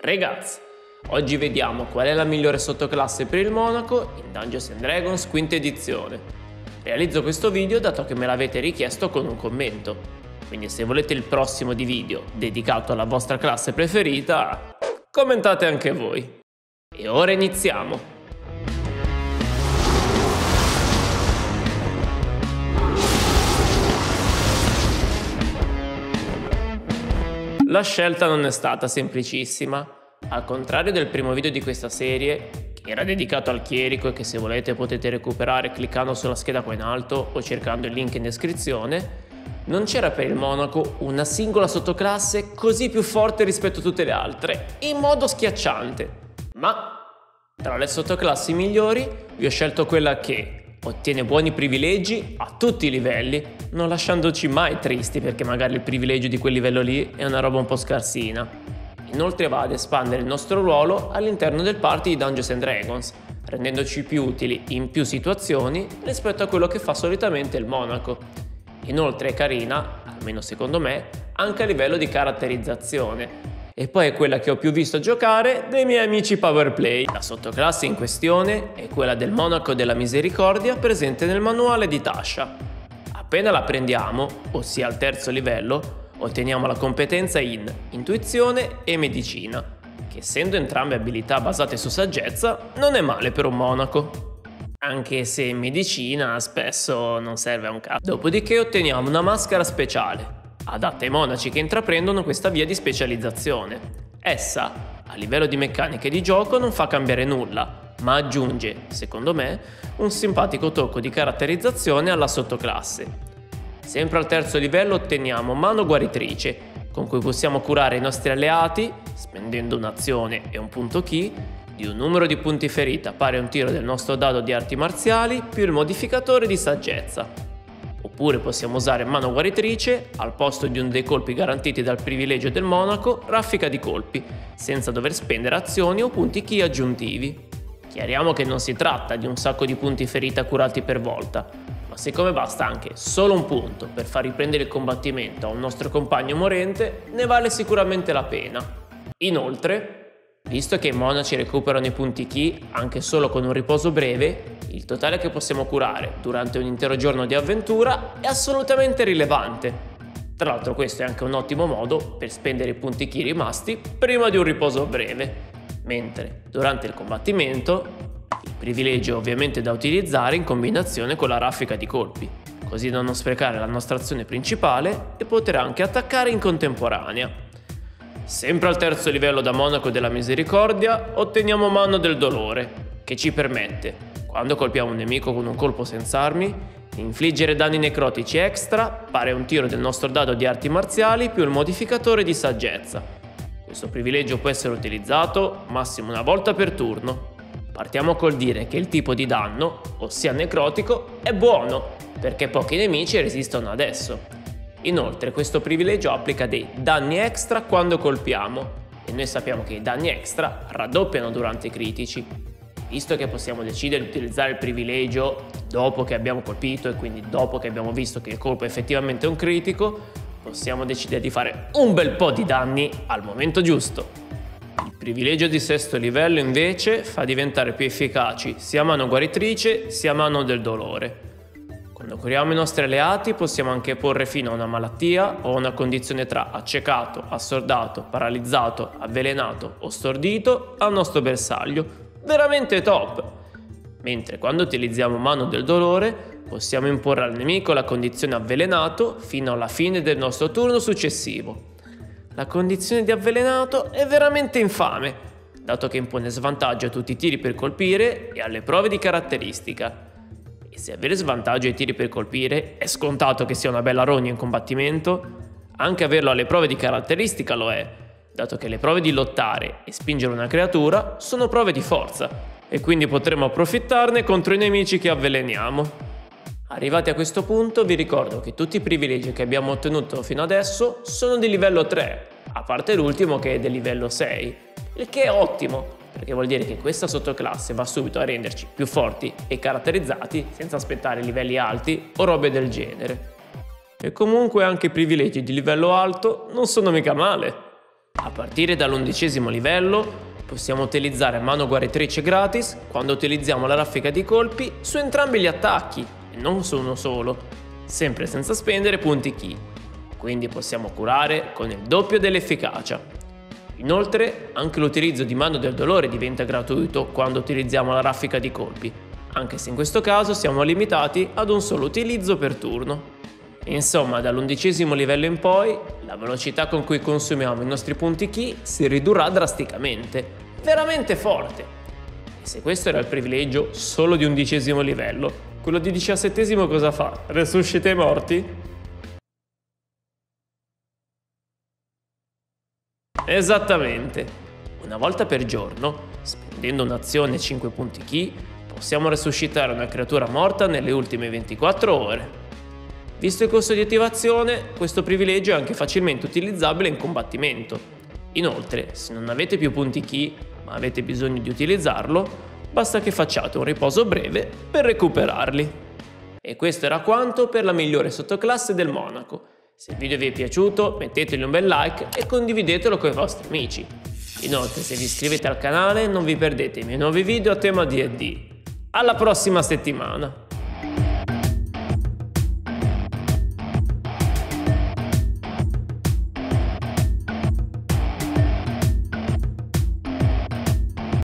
Ragazzi, oggi vediamo qual è la migliore sottoclasse per il Monaco in Dungeons Dragons quinta edizione. Realizzo questo video dato che me l'avete richiesto con un commento, quindi se volete il prossimo di video dedicato alla vostra classe preferita, commentate anche voi. E ora iniziamo! La scelta non è stata semplicissima. Al contrario del primo video di questa serie, che era dedicato al chierico e che se volete potete recuperare cliccando sulla scheda qua in alto o cercando il link in descrizione, non c'era per il Monaco una singola sottoclasse così più forte rispetto a tutte le altre, in modo schiacciante. Ma tra le sottoclassi migliori vi ho scelto quella che ottiene buoni privilegi a tutti i livelli, non lasciandoci mai tristi perché magari il privilegio di quel livello lì è una roba un po' scarsina. Inoltre va ad espandere il nostro ruolo all'interno del party di Dungeons Dragons, rendendoci più utili in più situazioni rispetto a quello che fa solitamente il monaco. Inoltre è carina, almeno secondo me, anche a livello di caratterizzazione, e poi è quella che ho più visto giocare dei miei amici Powerplay. La sottoclasse in questione è quella del Monaco della Misericordia presente nel manuale di Tasha. Appena la prendiamo, ossia al terzo livello, otteniamo la competenza in intuizione e medicina, che essendo entrambe abilità basate su saggezza, non è male per un monaco. Anche se in medicina spesso non serve a un cazzo. Dopodiché otteniamo una maschera speciale, adatta ai monaci che intraprendono questa via di specializzazione. Essa, a livello di meccaniche di gioco, non fa cambiare nulla, ma aggiunge, secondo me, un simpatico tocco di caratterizzazione alla sottoclasse. Sempre al terzo livello otteniamo mano guaritrice, con cui possiamo curare i nostri alleati, spendendo un'azione e un punto key, di un numero di punti ferita pari a un tiro del nostro dado di arti marziali più il modificatore di saggezza. Oppure possiamo usare mano guaritrice, al posto di uno dei colpi garantiti dal privilegio del monaco, raffica di colpi, senza dover spendere azioni o punti key aggiuntivi. Chiariamo che non si tratta di un sacco di punti ferita curati per volta, ma siccome basta anche solo un punto per far riprendere il combattimento a un nostro compagno morente, ne vale sicuramente la pena. Inoltre, Visto che i monaci recuperano i punti key anche solo con un riposo breve, il totale che possiamo curare durante un intero giorno di avventura è assolutamente rilevante. Tra l'altro questo è anche un ottimo modo per spendere i punti key rimasti prima di un riposo breve, mentre durante il combattimento il privilegio è ovviamente da utilizzare in combinazione con la raffica di colpi, così da non sprecare la nostra azione principale e poter anche attaccare in contemporanea. Sempre al terzo livello da Monaco della Misericordia otteniamo Mano del Dolore, che ci permette, quando colpiamo un nemico con un colpo senza armi, infliggere danni necrotici extra, pari a un tiro del nostro dado di arti marziali più il modificatore di saggezza. Questo privilegio può essere utilizzato massimo una volta per turno. Partiamo col dire che il tipo di danno, ossia necrotico, è buono, perché pochi nemici resistono ad esso Inoltre questo privilegio applica dei danni extra quando colpiamo e noi sappiamo che i danni extra raddoppiano durante i critici. Visto che possiamo decidere di utilizzare il privilegio dopo che abbiamo colpito e quindi dopo che abbiamo visto che il colpo è effettivamente un critico, possiamo decidere di fare un bel po' di danni al momento giusto. Il privilegio di sesto livello invece fa diventare più efficaci sia mano guaritrice sia mano del dolore. Quando curiamo i nostri alleati possiamo anche porre fine a una malattia o a una condizione tra accecato, assordato, paralizzato, avvelenato o stordito al nostro bersaglio. Veramente top! Mentre quando utilizziamo mano del dolore possiamo imporre al nemico la condizione avvelenato fino alla fine del nostro turno successivo. La condizione di avvelenato è veramente infame, dato che impone svantaggio a tutti i tiri per colpire e alle prove di caratteristica e se avere svantaggio ai tiri per colpire è scontato che sia una bella rogna in combattimento, anche averlo alle prove di caratteristica lo è, dato che le prove di lottare e spingere una creatura sono prove di forza, e quindi potremo approfittarne contro i nemici che avveleniamo. Arrivati a questo punto vi ricordo che tutti i privilegi che abbiamo ottenuto fino adesso sono di livello 3, a parte l'ultimo che è del livello 6, il che è ottimo, perché vuol dire che questa sottoclasse va subito a renderci più forti e caratterizzati senza aspettare livelli alti o robe del genere. E comunque anche i privilegi di livello alto non sono mica male. A partire dall'undicesimo livello possiamo utilizzare mano guaritrice gratis quando utilizziamo la raffica di colpi su entrambi gli attacchi e non su uno solo, sempre senza spendere punti ki. Quindi possiamo curare con il doppio dell'efficacia. Inoltre anche l'utilizzo di mano del dolore diventa gratuito quando utilizziamo la raffica di colpi, anche se in questo caso siamo limitati ad un solo utilizzo per turno. Insomma, dall'undicesimo livello in poi, la velocità con cui consumiamo i nostri punti key si ridurrà drasticamente, veramente forte. E se questo era il privilegio solo di undicesimo livello, quello di diciassettesimo cosa fa? Resuscita i morti? Esattamente. Una volta per giorno, spendendo un'azione 5 punti key, possiamo resuscitare una creatura morta nelle ultime 24 ore. Visto il costo di attivazione, questo privilegio è anche facilmente utilizzabile in combattimento. Inoltre, se non avete più punti key, ma avete bisogno di utilizzarlo, basta che facciate un riposo breve per recuperarli. E questo era quanto per la migliore sottoclasse del Monaco. Se il video vi è piaciuto metteteli un bel like e condividetelo con i vostri amici. Inoltre se vi iscrivete al canale non vi perdete i miei nuovi video a tema D&D. Alla prossima settimana!